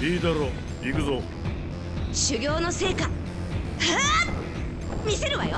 いいだろう。行くぞ。修行の成果。はあ見せるわよ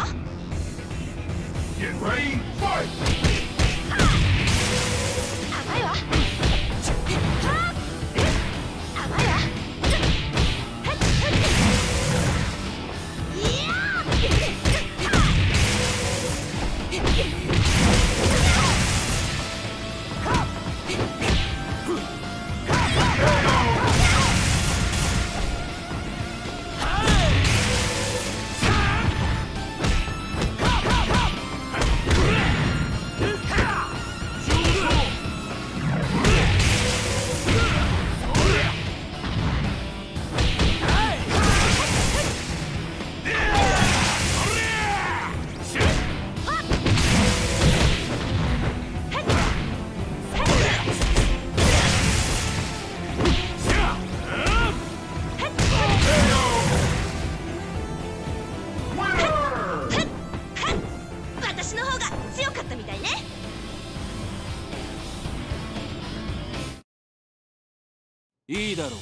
いいだろ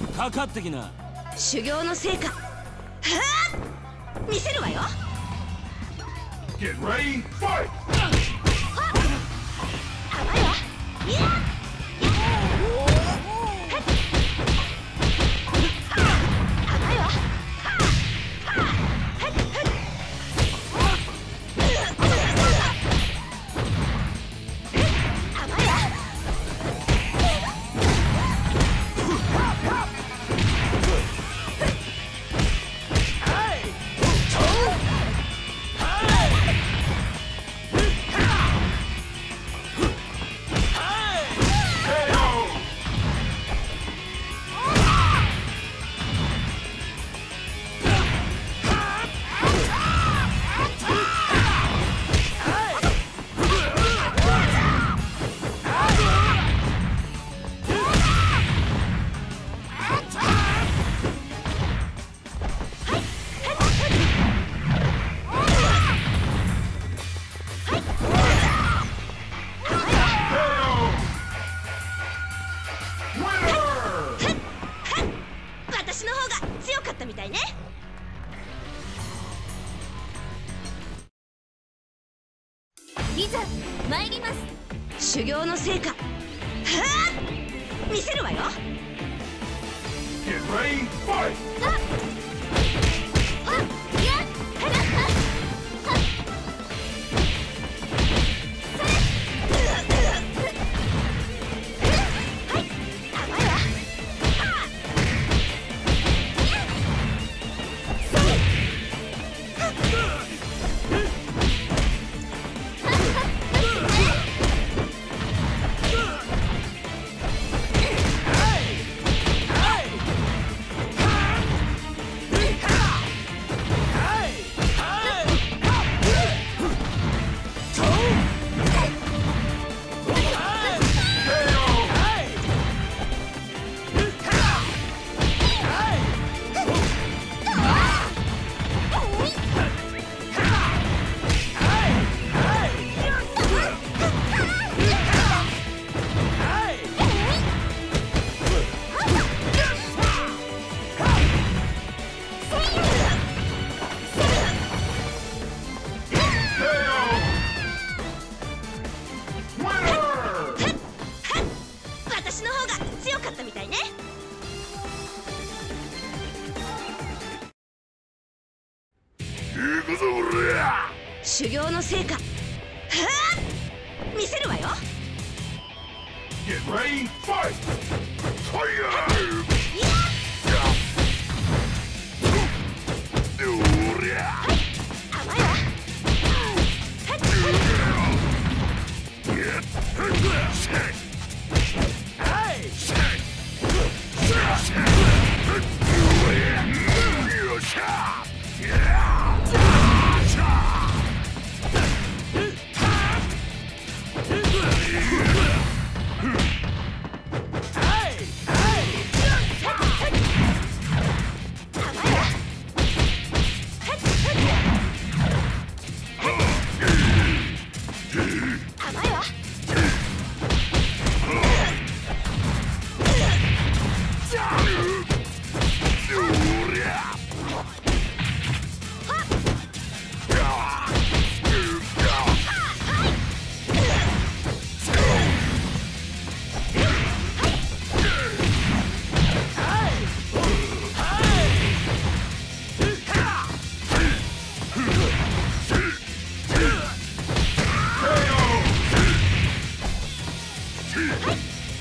う。かかってきな。修行の成果。はあ見せるわよ。Get ready, fight! 甘いわいやったみたいね。いざ参ります。修行の成果。はあ見せるわよ。修行の成果はあ見せるわよ Get ready, fight! Fire!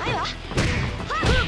哎呀哈